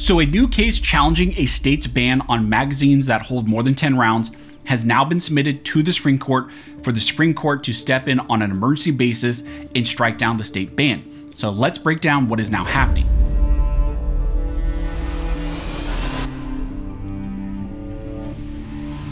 So, a new case challenging a state's ban on magazines that hold more than 10 rounds has now been submitted to the Supreme Court for the Supreme Court to step in on an emergency basis and strike down the state ban. So, let's break down what is now happening.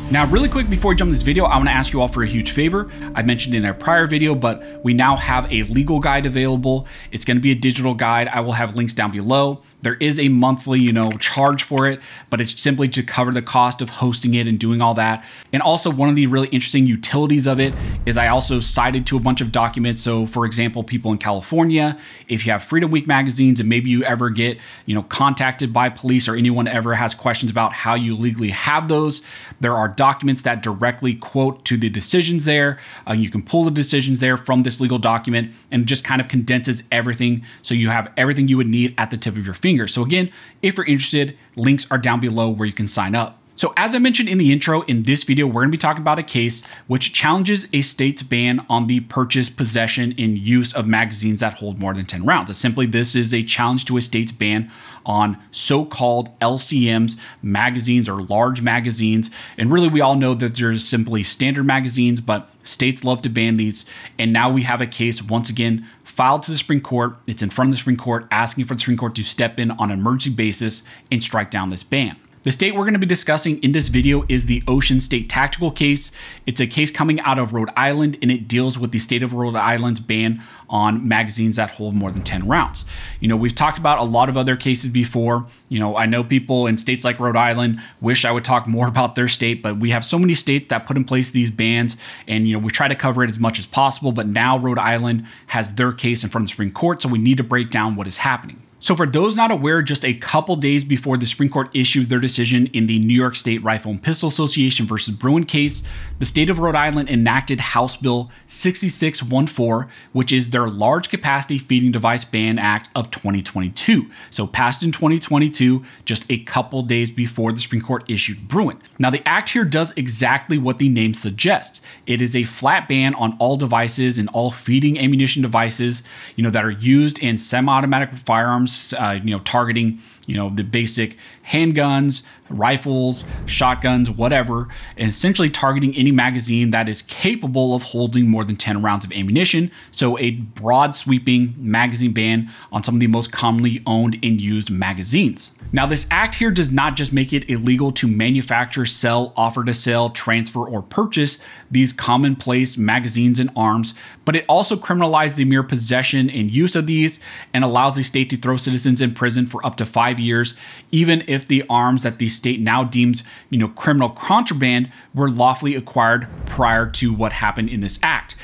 Now, really quick before we jump this video, I want to ask you all for a huge favor. I mentioned in a prior video, but we now have a legal guide available. It's going to be a digital guide. I will have links down below. There is a monthly, you know, charge for it, but it's simply to cover the cost of hosting it and doing all that. And also one of the really interesting utilities of it is I also cited to a bunch of documents. So for example, people in California, if you have Freedom Week magazines and maybe you ever get, you know, contacted by police or anyone ever has questions about how you legally have those, there are documents that directly quote to the decisions there. Uh, you can pull the decisions there from this legal document and just kind of condenses everything so you have everything you would need at the tip of your finger finger. So again, if you're interested, links are down below where you can sign up. So as I mentioned in the intro, in this video, we're gonna be talking about a case which challenges a state's ban on the purchase, possession, and use of magazines that hold more than 10 rounds. Simply, this is a challenge to a state's ban on so-called LCMs, magazines or large magazines. And really, we all know that there's simply standard magazines, but states love to ban these. And now we have a case, once again, filed to the Supreme Court. It's in front of the Supreme Court asking for the Supreme Court to step in on an emergency basis and strike down this ban. The state we're going to be discussing in this video is the Ocean State Tactical case. It's a case coming out of Rhode Island and it deals with the state of Rhode Island's ban on magazines that hold more than 10 rounds. You know, we've talked about a lot of other cases before. You know, I know people in states like Rhode Island wish I would talk more about their state, but we have so many states that put in place these bans and, you know, we try to cover it as much as possible. But now Rhode Island has their case in front of the Supreme Court, so we need to break down what is happening. So, for those not aware, just a couple days before the Supreme Court issued their decision in the New York State Rifle and Pistol Association versus Bruen case, the state of Rhode Island enacted House Bill 6614, which is their Large Capacity Feeding Device Ban Act of 2022. So, passed in 2022, just a couple days before the Supreme Court issued Bruen. Now, the act here does exactly what the name suggests. It is a flat ban on all devices and all feeding ammunition devices, you know, that are used in semi-automatic firearms uh, you know, targeting, you know, the basic handguns, rifles, shotguns, whatever, and essentially targeting any magazine that is capable of holding more than 10 rounds of ammunition. So, a broad sweeping magazine ban on some of the most commonly owned and used magazines. Now, this act here does not just make it illegal to manufacture, sell, offer to sell, transfer, or purchase these commonplace magazines and arms, but it also criminalizes the mere possession and use of these and allows the state to throw citizens in prison for up to five years, even if the arms that the state now deems, you know, criminal contraband were lawfully acquired prior to what happened in this act.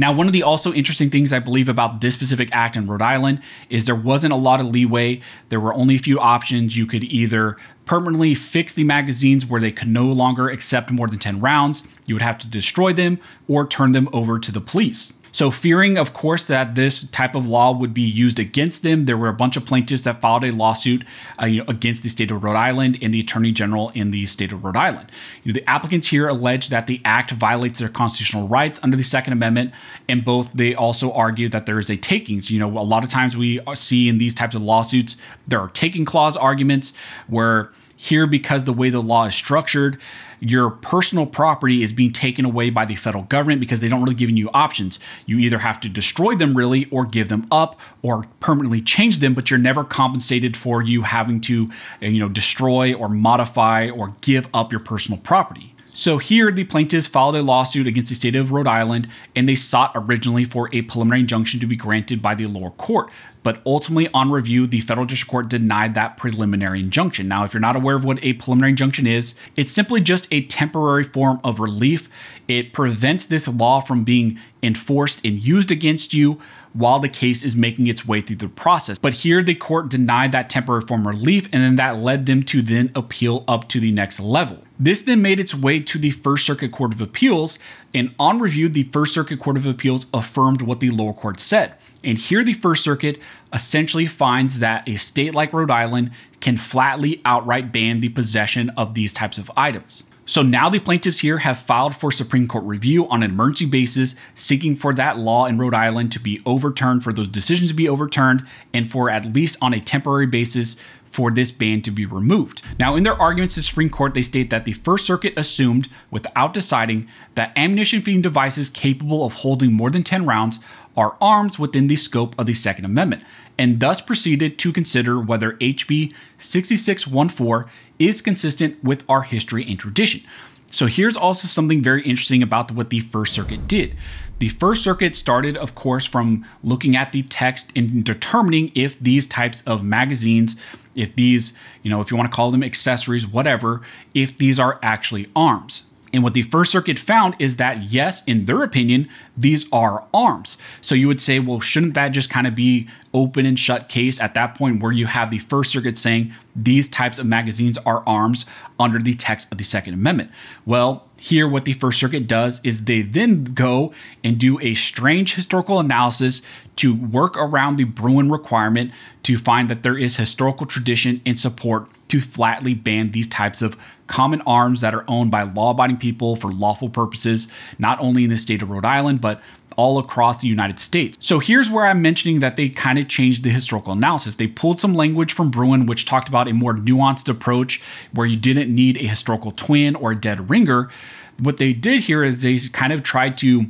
Now, one of the also interesting things I believe about this specific act in Rhode Island is there wasn't a lot of leeway. There were only a few options. You could either permanently fix the magazines where they could no longer accept more than 10 rounds, you would have to destroy them or turn them over to the police. So, fearing, of course, that this type of law would be used against them, there were a bunch of plaintiffs that filed a lawsuit uh, you know, against the state of Rhode Island and the Attorney General in the state of Rhode Island. You know, the applicants here allege that the act violates their constitutional rights under the Second Amendment, and both they also argue that there is a takings. You know, a lot of times we see in these types of lawsuits there are taking clause arguments where here, because the way the law is structured, your personal property is being taken away by the federal government because they don't really give you options. You either have to destroy them really or give them up or permanently change them, but you're never compensated for you having to, you know, destroy or modify or give up your personal property. So here, the plaintiffs filed a lawsuit against the state of Rhode Island, and they sought originally for a preliminary injunction to be granted by the lower court. But ultimately, on review, the federal district court denied that preliminary injunction. Now, if you're not aware of what a preliminary injunction is, it's simply just a temporary form of relief. It prevents this law from being enforced and used against you while the case is making its way through the process. But here the court denied that temporary form relief, and then that led them to then appeal up to the next level. This then made its way to the First Circuit Court of Appeals, and on review, the First Circuit Court of Appeals affirmed what the lower court said. And here, the First Circuit essentially finds that a state like Rhode Island can flatly outright ban the possession of these types of items. So now the plaintiffs here have filed for Supreme Court review on an emergency basis, seeking for that law in Rhode Island to be overturned, for those decisions to be overturned, and for at least on a temporary basis for this ban to be removed. Now, in their arguments to the Supreme Court, they state that the First Circuit assumed, without deciding, that ammunition feeding devices capable of holding more than 10 rounds are arms within the scope of the Second Amendment, and thus proceeded to consider whether HB 6614 is consistent with our history and tradition. So here's also something very interesting about what the First Circuit did. The First Circuit started, of course, from looking at the text and determining if these types of magazines, if these, you know, if you want to call them accessories, whatever, if these are actually arms. And what the First Circuit found is that, yes, in their opinion, these are arms. So you would say, well, shouldn't that just kind of be open and shut case at that point where you have the First Circuit saying these types of magazines are arms under the text of the Second Amendment? Well, here, what the First Circuit does is they then go and do a strange historical analysis to work around the Bruen requirement to find that there is historical tradition and support to flatly ban these types of common arms that are owned by law abiding people for lawful purposes, not only in the state of Rhode Island, but all across the United States. So here's where I'm mentioning that they kind of changed the historical analysis. They pulled some language from Bruen, which talked about a more nuanced approach where you didn't need a historical twin or a dead ringer. What they did here is they kind of tried to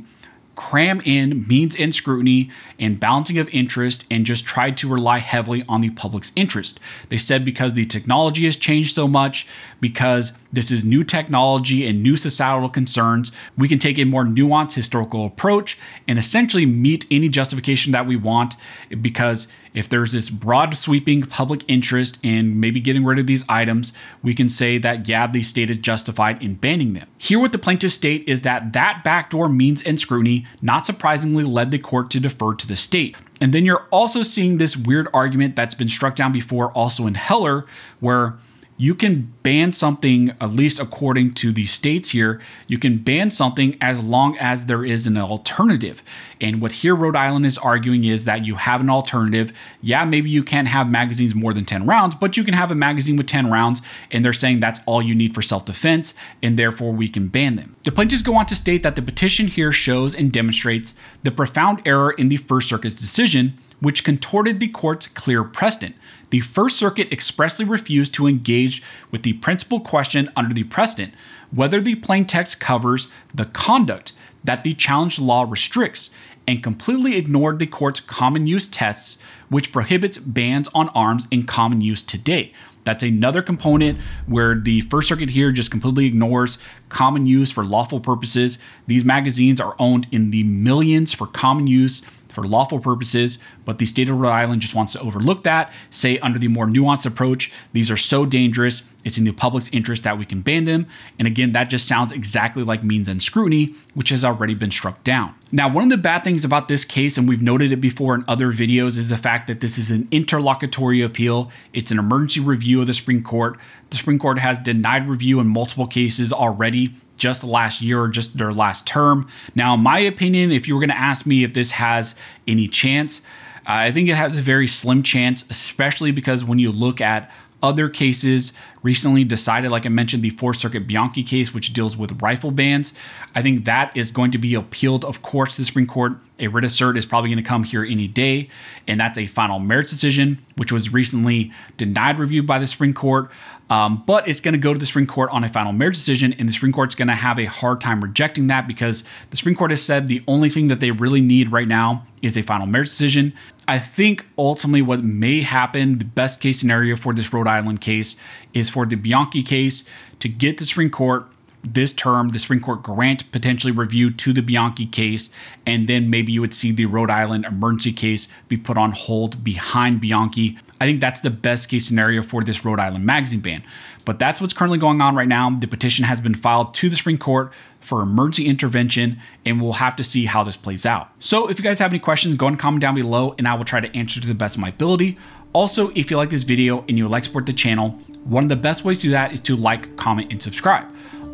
cram in means and scrutiny and balancing of interest and just tried to rely heavily on the public's interest. They said because the technology has changed so much, because this is new technology and new societal concerns, we can take a more nuanced historical approach and essentially meet any justification that we want because if there's this broad sweeping public interest in maybe getting rid of these items, we can say that, yeah, the state is justified in banning them. Here, what the plaintiffs state is that that backdoor means and scrutiny, not surprisingly, led the court to defer to the state. And then you're also seeing this weird argument that's been struck down before, also in Heller, where you can ban something, at least according to the states here, you can ban something as long as there is an alternative. And what here Rhode Island is arguing is that you have an alternative. Yeah, maybe you can't have magazines more than 10 rounds, but you can have a magazine with 10 rounds. And they're saying that's all you need for self defense, and therefore we can ban them. The plaintiffs go on to state that the petition here shows and demonstrates the profound error in the First Circuit's decision, which contorted the court's clear precedent the First Circuit expressly refused to engage with the principal question under the precedent whether the plain text covers the conduct that the challenged law restricts and completely ignored the court's common use tests, which prohibits bans on arms in common use today. That's another component where the First Circuit here just completely ignores common use for lawful purposes. These magazines are owned in the millions for common use for lawful purposes, but the state of Rhode Island just wants to overlook that, say under the more nuanced approach, these are so dangerous, it's in the public's interest that we can ban them. And again, that just sounds exactly like means and scrutiny, which has already been struck down. Now, one of the bad things about this case, and we've noted it before in other videos, is the fact that this is an interlocutory appeal. It's an emergency review of the Supreme Court. The Supreme Court has denied review in multiple cases already just last year or just their last term. Now, in my opinion, if you were going to ask me if this has any chance, I think it has a very slim chance, especially because when you look at other cases recently decided, like I mentioned, the Fourth Circuit Bianchi case, which deals with rifle bans. I think that is going to be appealed, of course, to the Supreme Court. A writ of cert is probably going to come here any day, and that's a final merits decision, which was recently denied review by the Supreme Court. Um, but it's going to go to the Supreme Court on a final merits decision, and the Supreme Court's going to have a hard time rejecting that because the Supreme Court has said the only thing that they really need right now is a final merits decision. I think ultimately what may happen, the best case scenario for this Rhode Island case, is for the Bianchi case to get the Supreme Court this term, the Supreme Court grant potentially review to the Bianchi case, and then maybe you would see the Rhode Island emergency case be put on hold behind Bianchi. I think that's the best case scenario for this Rhode Island magazine ban. But that's what's currently going on right now. The petition has been filed to the Supreme Court for emergency intervention, and we'll have to see how this plays out. So, if you guys have any questions, go and comment down below, and I will try to answer to the best of my ability. Also, if you like this video and you would like to support the channel, one of the best ways to do that is to like, comment, and subscribe.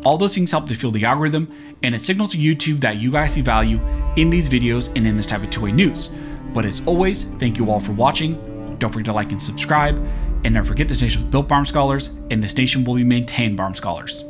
All those things help to fuel the algorithm and it signals to YouTube that you guys see value in these videos and in this type of two-way news. But as always, thank you all for watching. Don't forget to like and subscribe. And never forget this nation was built by armed scholars and this nation will be maintained by armed scholars.